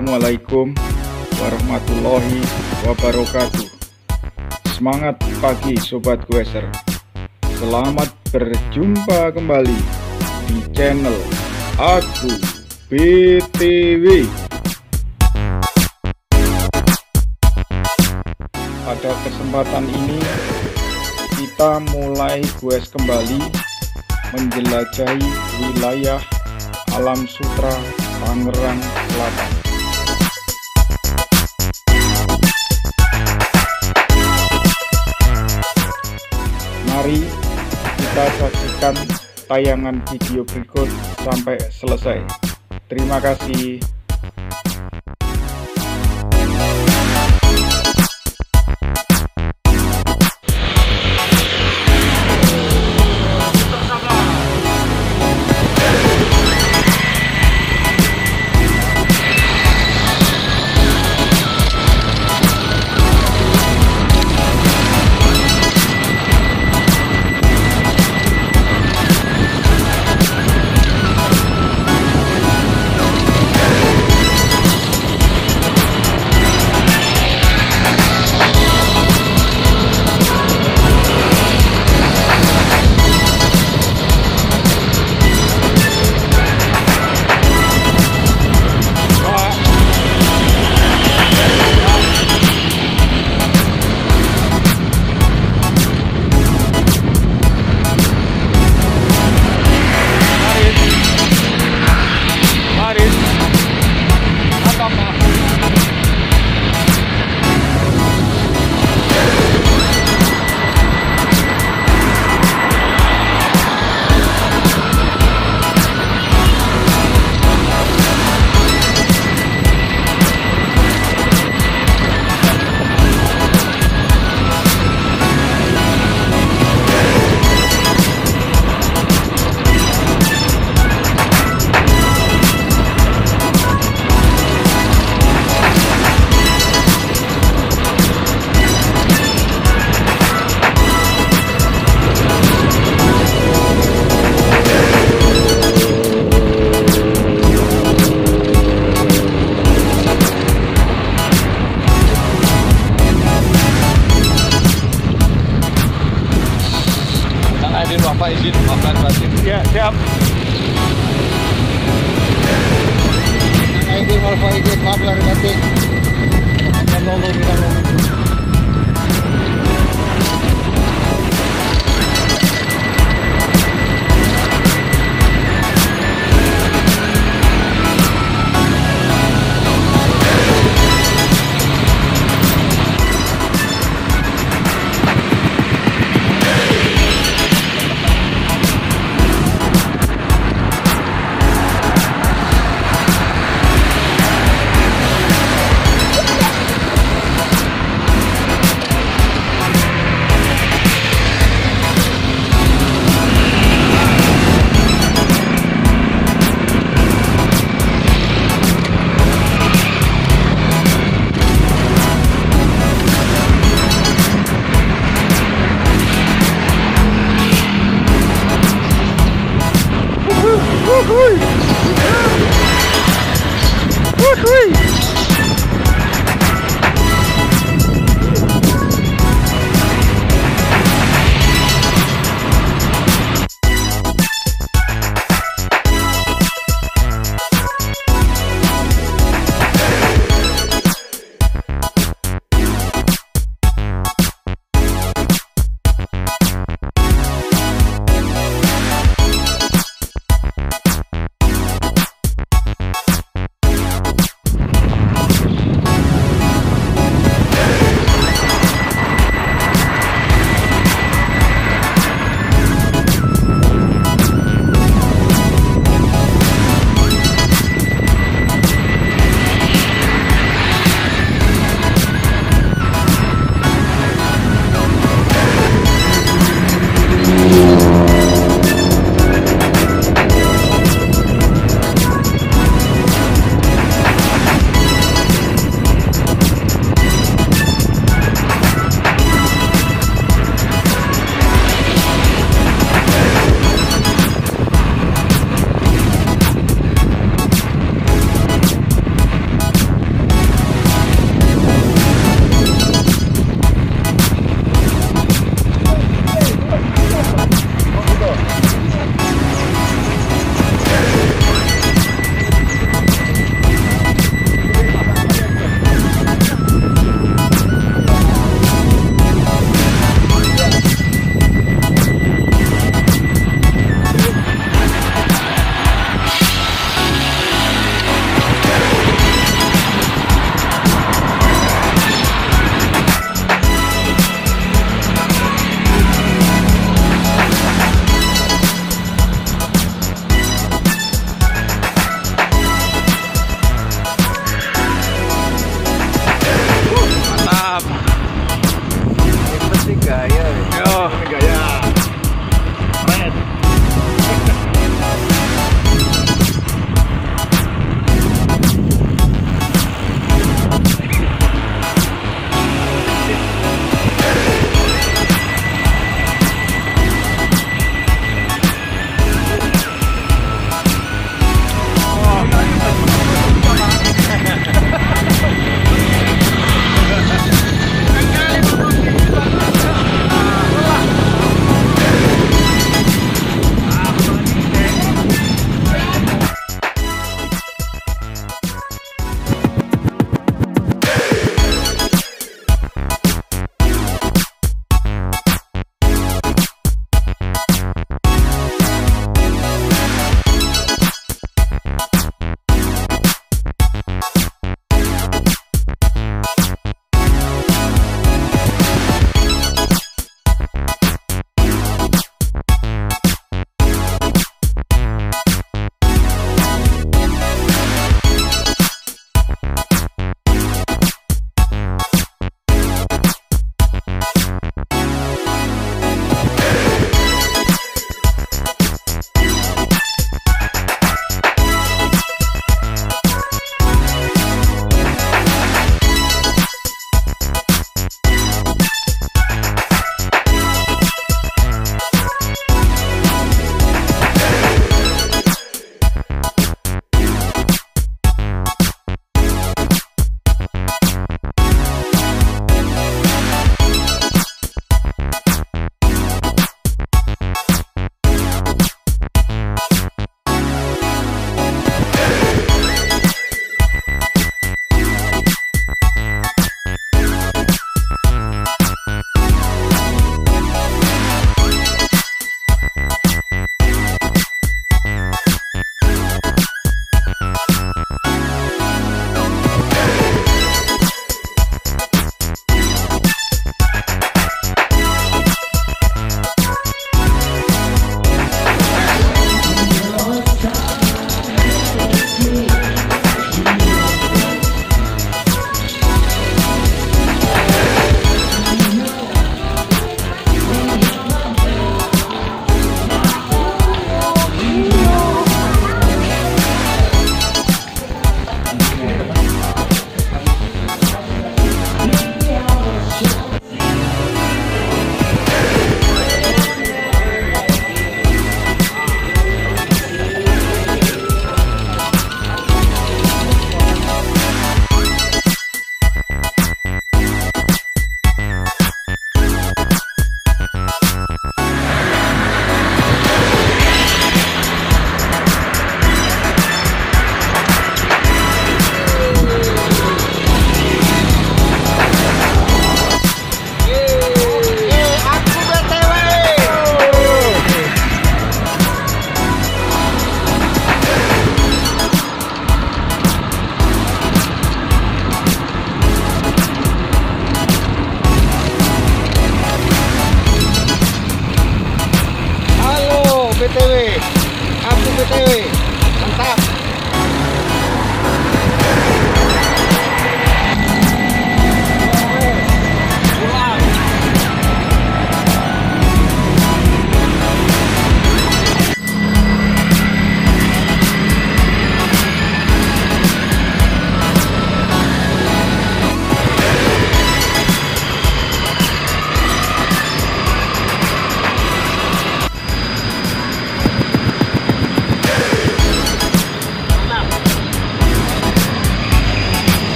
Assalamualaikum warahmatullahi wabarakatuh. Semangat pagi Sobat Gueser Selamat berjumpa kembali di channel Aku BTW Pada kesempatan ini kita mulai gues kembali menjelajahi wilayah Alam Sutra Tangerang Selatan. Tayangan video berikut sampai selesai. Terima kasih. Izin Bapak izin maaf lahir batin.